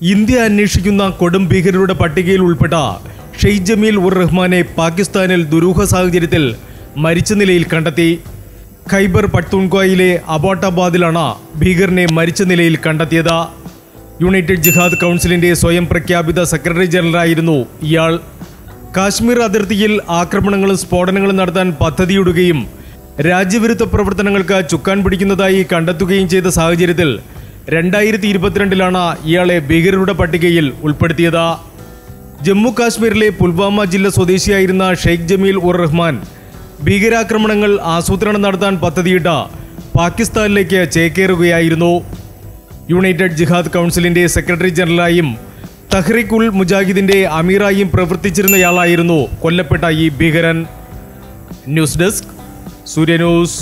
India അന്വേഷിക്കുന്ന കൊടും ഭീകരരുടെ പട്ടികയിൽ ഉൾപ്പെട്ട ഷെയ്ഖ് ജമീൽ ഉർ റഹ്മാനെ പാകിസ്ഥാനിൽ ദുരൂഹ സാഹചര്യത്തിൽ മരിച്ച നിലയിൽ കണ്ടെത്തി. ഖൈബർ പട്തൂൺക്വായിലെ അബോട്ടാബാദിലാണ് ഭീകരനെ മരിച്ച നിലയിൽ കണ്ടെത്തിയത്. യുണൈറ്റഡ് ജിഹാദ് കൗൺസിലിന്റെ സ്വയം പ്രഖ്യാപിത സെക്രട്ടറി ജനറലായിരുന്നു ഇയാൾ. കാശ്മീർ അതിർത്തിയിൽ ആക്രമണങ്ങളും സ്ഫോടനങ്ങളും നടത്താൻ പദ്ധതിയിടുകയും രാജ്യവിരുദ്ധ പ്രവർത്തനങ്ങൾക്ക് ചുക്കാൻ പിടിക്കുന്നതായി കണ്ടെത്തുകയും ചെയ്ത സാഹചര്യത്തിൽ രണ്ടായിരത്തി ഇരുപത്തിരണ്ടിലാണ് ഇയാളെ ഭീകരരുടെ പട്ടികയിൽ ഉൾപ്പെടുത്തിയത്. ജമ്മു കാശ്മീരിലെ പുൽവാമ ജില്ല സ്വദേശിയായിരുന്ന ഷെയ്ഖ് ജമീൽ ഉർ റഹ്മാൻ ഭീകരാക്രമണങ്ങൾ ആസൂത്രണം നടത്താൻ പദ്ധതിയിട്ട പാകിസ്ഥാനിലേക്ക് ചേക്കേറുകയായിരുന്നു. യുണൈറ്റഡ് ജിഹാദ് കൗൺസിലിന്റെ സെക്രട്ടറി ജനറലായും തഹ്രീഖ് ഉൽ മുജാഹിദിന്റെ അമീറായും പ്രവർത്തിച്ചിരുന്നയാളായിരുന്നു കൊല്ലപ്പെട്ട ഈ ഭീകരൻ. News desk Surya news.